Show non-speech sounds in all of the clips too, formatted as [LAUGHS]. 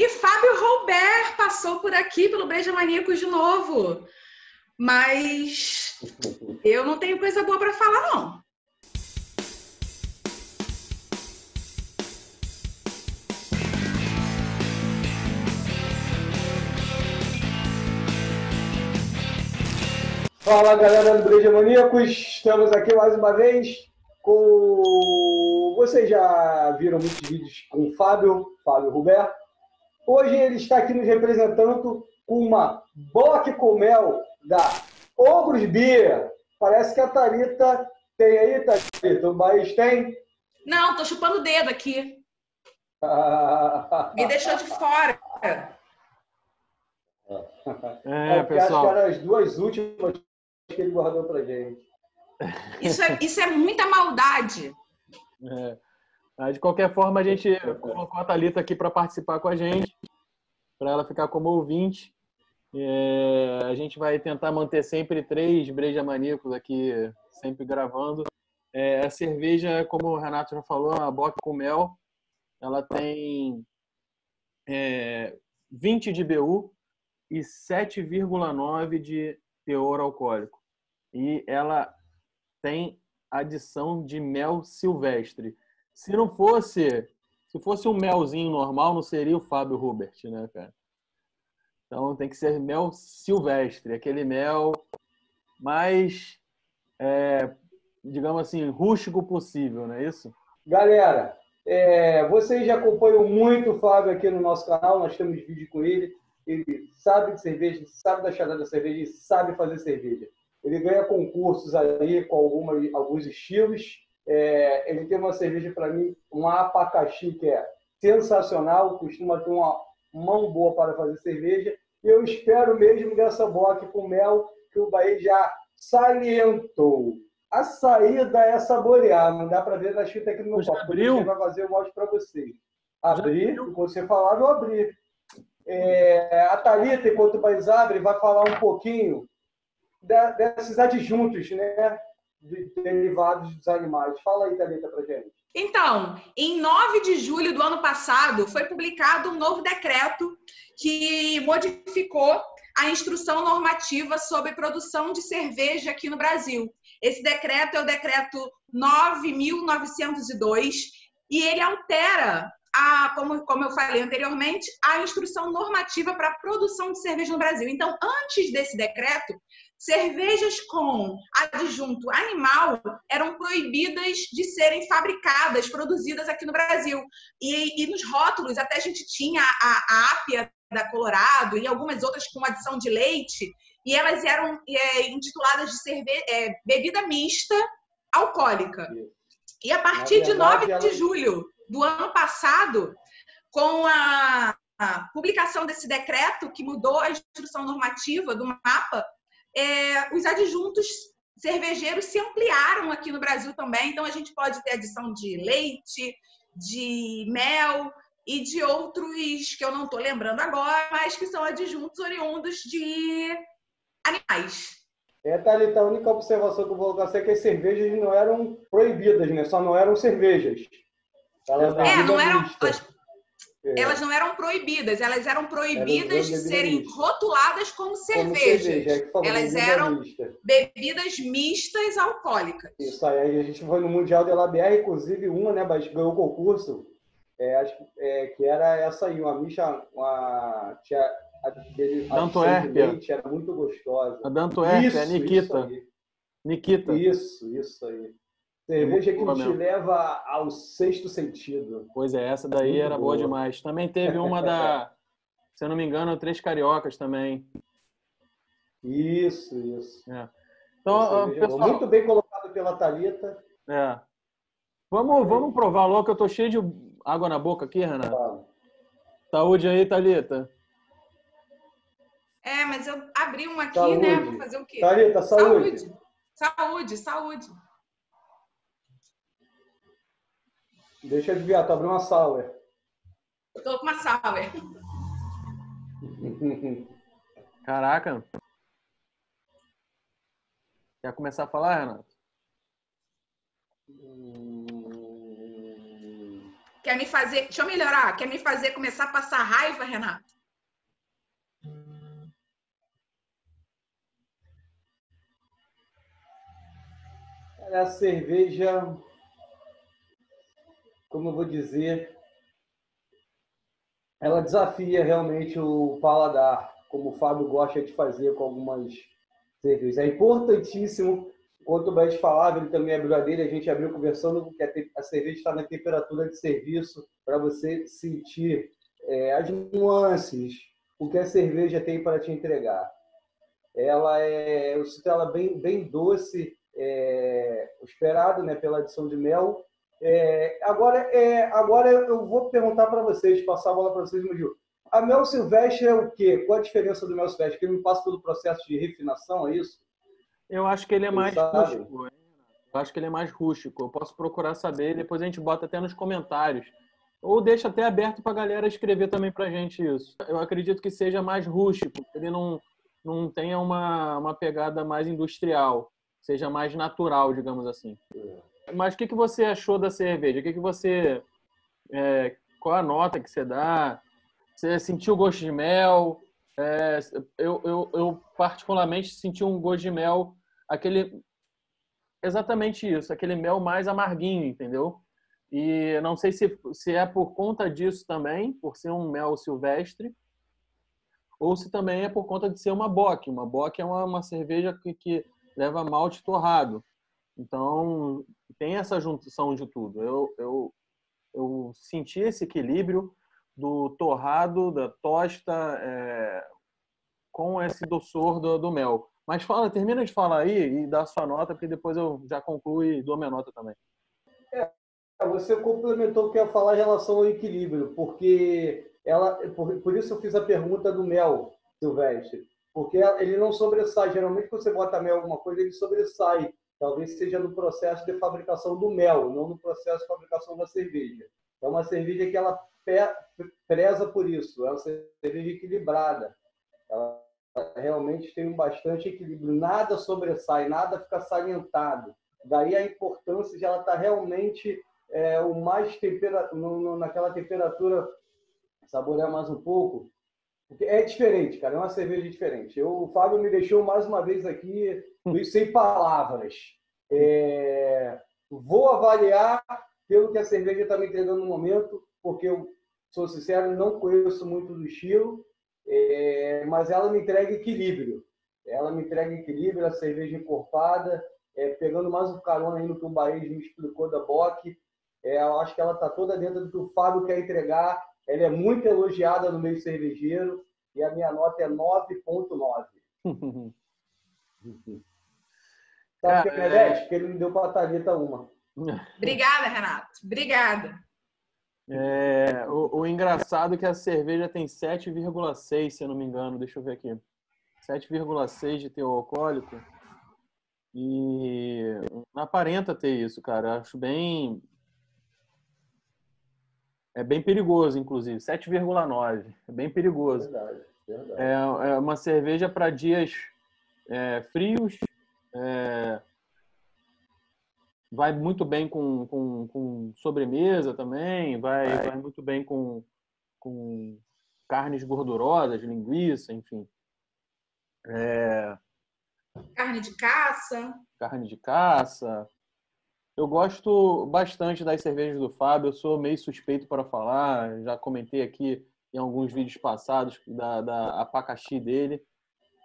E Fábio Robert passou por aqui pelo Breja Maníacos de novo. Mas eu não tenho coisa boa para falar, não. Fala galera do Breja Maníacos, estamos aqui mais uma vez com. Vocês já viram muitos vídeos com o Fábio, Fábio Roberto. Hoje ele está aqui nos representando com uma boque com mel da Ogros Beer. Parece que a Thalita tem aí, Thalita. O Baís tem? Não, tô chupando o dedo aqui. Me deixou de fora. É, é pessoal. Acho que eram as duas últimas que ele guardou pra gente. Isso é, isso é muita maldade. É. De qualquer forma, a gente colocou a Thalita aqui para participar com a gente, para ela ficar como ouvinte. É, a gente vai tentar manter sempre três breja maníacos aqui, sempre gravando. É, a cerveja, como o Renato já falou, a Bock com mel, ela tem é, 20 de BU e 7,9 de teor alcoólico. E ela tem adição de mel silvestre. Se não fosse, se fosse um melzinho normal, não seria o Fábio Hubert, né, cara? Então tem que ser mel silvestre, aquele mel mais, é, digamos assim, rústico possível, não é isso? Galera, é, vocês já acompanham muito o Fábio aqui no nosso canal, nós temos vídeo com ele. Ele sabe de cerveja, sabe da charada da cerveja e sabe fazer cerveja. Ele ganha concursos aí com alguma, alguns estilos. É, ele tem uma cerveja para mim, um apacaxi, que é sensacional, costuma ter uma mão boa para fazer cerveja. E eu espero mesmo dessa boca com mel que o Bahia já salientou. A saída é saborear, não dá para ver na chita aqui no meu copo. Ele vai fazer o áudio para vocês. Abrir, você falar, eu abri. É, a Thalita, enquanto o Bahia abre, vai falar um pouquinho desses adjuntos, né? De derivados dos animais. Fala aí, Thalita, pra gente. Então, em 9 de julho do ano passado, foi publicado um novo decreto que modificou a instrução normativa sobre produção de cerveja aqui no Brasil. Esse decreto é o decreto 9.902 e ele altera a, como, como eu falei anteriormente, a instrução normativa para a produção de cerveja no Brasil. Então, antes desse decreto, cervejas com adjunto animal eram proibidas de serem fabricadas, produzidas aqui no Brasil. E, e nos rótulos, até a gente tinha a, a ápia da Colorado e algumas outras com adição de leite, e elas eram é, intituladas de cerve é, bebida mista alcoólica. E a partir de 9 de julho do ano passado, com a, a publicação desse decreto que mudou a instrução normativa do mapa, é, os adjuntos cervejeiros se ampliaram aqui no Brasil também. Então, a gente pode ter adição de leite, de mel e de outros que eu não estou lembrando agora, mas que são adjuntos oriundos de animais. É, Thalita, a única observação que eu vou colocar é que as cervejas não eram proibidas, né? Só não eram cervejas. Elas é, não eram. É. Elas não eram proibidas, elas eram proibidas de serem rotuladas como cervejas. Como cerveja, é elas eram mista. bebidas mistas alcoólicas. Isso aí, a gente foi no Mundial de LABR, inclusive uma, né, ganhou o concurso, é, acho, é, que era essa aí, uma mista, uma, tinha, a, dele, a era muito gostosa. A Dantuerpe, a Nikita. Isso Nikita. Isso, isso aí. Cerveja que te leva ao sexto sentido. Pois é, essa daí Muito era boa. boa demais. Também teve uma da, [LAUGHS] se eu não me engano, Três Cariocas também. Isso, isso. É. Então, pessoal... Muito bem colocado pela Thalita. É. Vamos, vamos provar logo que eu tô cheio de água na boca aqui, Renato. Tá. Saúde aí, Thalita. É, mas eu abri uma aqui, né? saúde. né? Vou fazer o quê? Thalita, saúde. Saúde, saúde. saúde. Deixa eu adivinhar, tu abriu uma sour. Eu tô com uma sour. [LAUGHS] Caraca. Quer começar a falar, Renato? Quer me fazer. Deixa eu melhorar. Quer me fazer começar a passar raiva, Renato? A cerveja, como eu vou dizer, ela desafia realmente o paladar, como o Fábio gosta de fazer com algumas cervejas. É importantíssimo, quando o Beth falava, ele também abriu a dele, a gente abriu conversando que a, cerveja está na temperatura de serviço para você sentir é, as nuances, o que a cerveja tem para te entregar. Ela é, eu sinto ela bem, bem doce, é, esperado né, pela adição de mel, é, agora, é, agora eu vou perguntar para vocês, passar a bola para vocês, Gil. A mel silvestre é o quê? Qual a diferença do mel silvestre? Que ele não passa pelo processo de refinação, é isso? Eu acho que ele é mais rústico. Eu acho que ele é mais rústico. Eu posso procurar saber, depois a gente bota até nos comentários. Ou deixa até aberto para a galera escrever também para a gente isso. Eu acredito que seja mais rústico, ele não, não tenha uma, uma pegada mais industrial, seja mais natural, digamos assim. É. Mas o que, que você achou da cerveja? O que, que você. É, qual a nota que você dá? Você sentiu gosto de mel? É, eu, eu, eu, particularmente, senti um gosto de mel, aquele. Exatamente isso, aquele mel mais amarguinho, entendeu? E não sei se, se é por conta disso também, por ser um mel silvestre, ou se também é por conta de ser uma bock. Uma bock é uma, uma cerveja que, que leva malte torrado. Então, tem essa junção de tudo. Eu, eu, eu senti esse equilíbrio do torrado, da tosta, é, com esse doçor do, do, mel. Mas fala, termina de falar aí e dá sua nota, porque depois eu já concluo e dou minha nota também. É, você complementou o que eu ia falar em relação ao equilíbrio, porque ela, por, por isso eu fiz a pergunta do mel, Silvestre, porque ele não sobressai. Geralmente, quando você bota mel em alguma coisa, ele sobressai talvez seja no processo de fabricação do mel, não no processo de fabricação da cerveja. É uma cerveja que ela preza por isso, é uma cerveja equilibrada. Ela realmente tem bastante equilíbrio, nada sobressai, nada fica salientado. Daí a importância de ela estar realmente é, o mais tempera, no, no, naquela temperatura, saborear mais um pouco. Porque é diferente, cara, é uma cerveja diferente. Eu, o Fábio me deixou mais uma vez aqui sem palavras. É, vou avaliar pelo que a cerveja está me entregando no momento, porque eu sou sincero, não conheço muito do estilo, é, mas ela me entrega equilíbrio. Ela me entrega equilíbrio, a cerveja encorpada, é, pegando mais um carona aí no que o Baez me explicou da Bock. É, eu acho que ela está toda dentro do que o Fábio quer entregar. Ela é muito elogiada no meio cervejeiro e a minha nota é 9.9. [LAUGHS] Sabe o que é 10? Porque ele me deu para a Thalita uma. Obrigada, Renato. Obrigada. É, o, o, engraçado é que a cerveja tem 7,6, se eu não me engano. Deixa eu ver aqui. 7,6 de teor alcoólico. E não aparenta ter isso, cara. Acho bem. É bem perigoso, inclusive. 7,9. É bem perigoso. Verdade, verdade. É, é uma cerveja para dias é, frios é, vai muito bem com, com, com sobremesa também, vai, vai muito bem com, com carnes gordurosas, linguiça, enfim. É... Carne de caça. Carne de caça. Eu gosto bastante das cervejas do Fábio, eu sou meio suspeito para falar, já comentei aqui em alguns vídeos passados da, da apacaxi dele.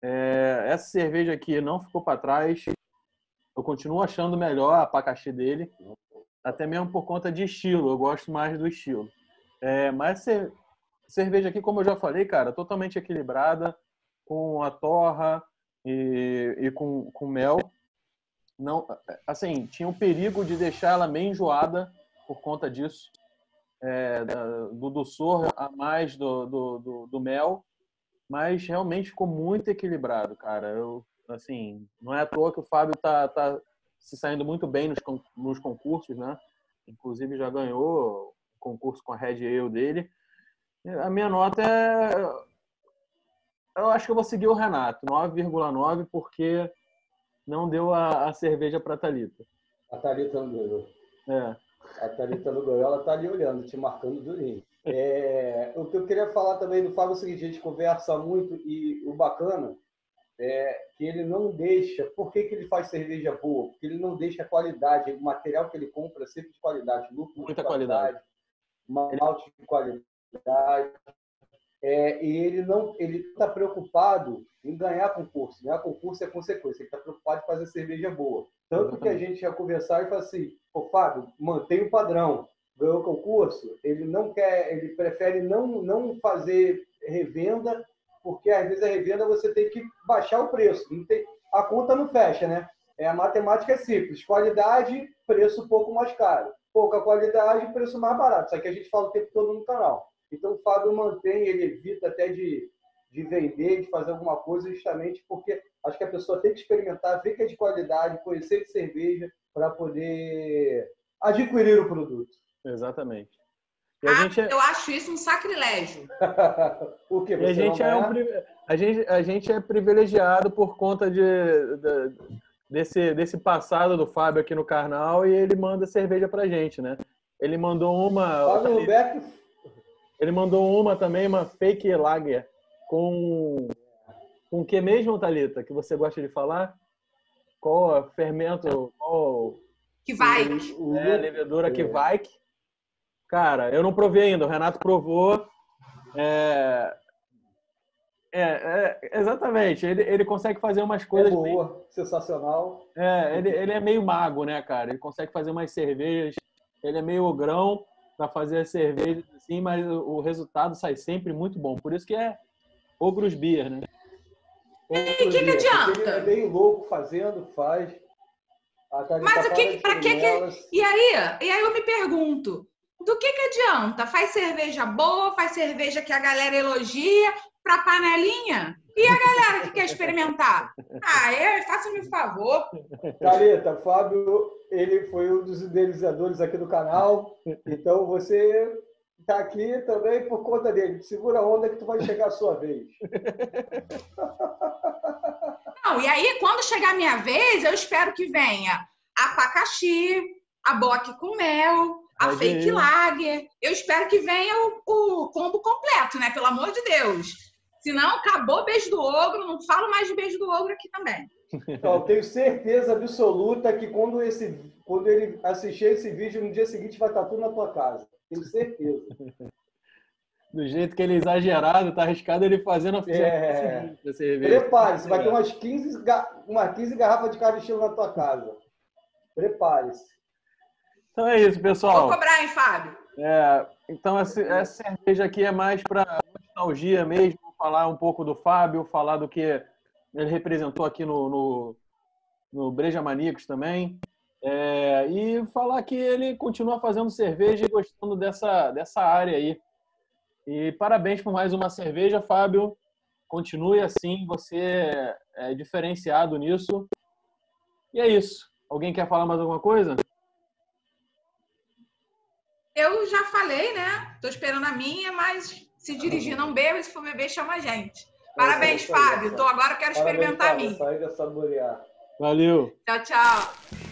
É, essa cerveja aqui não ficou para trás. Eu continuo achando melhor a abacaxi dele, até mesmo por conta de estilo. Eu gosto mais do estilo. É, mas essa cerveja aqui, como eu já falei, cara, totalmente equilibrada, com a torra e, e com, com mel. Não, assim, tinha o perigo de deixar ela meio enjoada por conta disso. É, do doçor a mais do, do, do, do mel mas realmente ficou muito equilibrado, cara. Eu, assim, não é à toa que o Fábio tá, tá se saindo muito bem nos, nos concursos, né? Inclusive já ganhou o concurso com a Red Ale dele. A minha nota é. Eu acho que eu vou seguir o Renato, 9,9, porque não deu a, a cerveja para a Thalita. A Thalita não deu. É. A Thalita não ganhou, ela tá ali olhando, te marcando durinho. É, o que eu queria falar também do Fábio é o seguinte, a gente conversa muito e o bacana é que ele não deixa. Por que, que ele faz cerveja boa? Porque ele não deixa a qualidade. O material que ele compra é sempre de qualidade. Lucro Muita de qualidade, qualidade. malte de qualidade. É, e ele não ele está preocupado em ganhar concurso. Ganhar concurso é consequência. Ele está preocupado em fazer cerveja boa. Tanto que a gente ia conversar e falar assim, pô, Fábio, mantém o padrão. Ganhou concurso, ele não quer, ele prefere não, não fazer revenda porque às vezes a revenda você tem que baixar o preço. Tem, a conta não fecha, né? É, a matemática é simples. Qualidade, preço um pouco mais caro. Pouca qualidade, preço mais barato. Isso que a gente fala o tempo todo no canal. Então o Fábio mantém, ele evita até de, de vender, de fazer alguma coisa, justamente porque acho que a pessoa tem que experimentar, ver que é de qualidade, conhecer de cerveja, para poder adquirir o produto. Exatamente. Ah, é... Eu acho isso um sacrilégio. [LAUGHS] o que? a gente, é um, a, gente, a gente é privilegiado por conta de, de, desse, desse passado do Fábio aqui no canal e ele manda cerveja pra gente, né? Ele mandou uma. Fábio Roberto. Ele mandou uma também, uma fake lager com. Com o que mesmo, Thalita? Que você gosta de falar? Qual fermento? Qual. Que vai. É, a levedura que vai. Cara, eu não provei ainda. O Renato provou. É, é, é exatamente. Ele, ele consegue fazer umas coisas. É boa, meio... sensacional. É, ele, ele é meio mago, né, cara? Ele consegue fazer umas cervejas. Ele é meio grão para fazer as cervejas, assim, mas o resultado sai sempre muito bom. Por isso que é Ogros Beer, né? E o que, que adianta? Ele é bem louco fazendo, faz. Mas o que, para que, que. E aí, e aí eu me pergunto, do que, que adianta? Faz cerveja boa, faz cerveja que a galera elogia para panelinha? E a galera que quer experimentar? Ah, é, faça-me um favor. Careta, Fábio, ele foi um dos idealizadores aqui do canal, então você está aqui também por conta dele. Segura a onda que tu vai chegar a sua vez. Não, e aí, quando chegar a minha vez, eu espero que venha a pacaxi, a boque com mel, a fake lager. Eu espero que venha o, o, combo completo, né? Pelo amor de Deus. Senão, acabou beijo do ogro, não falo mais de beijo do ogro aqui também. Então, tenho certeza absoluta que quando, esse, quando ele assistir esse vídeo, no dia seguinte vai estar tudo na tua casa. Tenho certeza. Do jeito que ele é exagerado, tá arriscado ele fazendo a é... Prepare-se, vai ter umas 15, umas 15 garrafas de cada estilo na tua casa. Prepare-se. Então é isso, pessoal. Vou cobrar, hein, Fábio? É, então essa, essa cerveja aqui é mais para nostalgia mesmo, falar um pouco do Fábio, falar do que ele representou aqui no, no, no Breja Maníacos também. É, e falar que ele continua fazendo cerveja e gostando dessa, dessa área aí. E parabéns por mais uma cerveja, Fábio. Continue assim, você é diferenciado nisso. E é isso. Alguém quer falar mais alguma coisa? Eu já falei, né? Tô esperando a minha, mas se dirigir não bebo, se for beber, chama a gente. Parabéns, Fábio. Tô agora quero experimentar a minha. Sair saborear. Valeu. Tchau, tchau.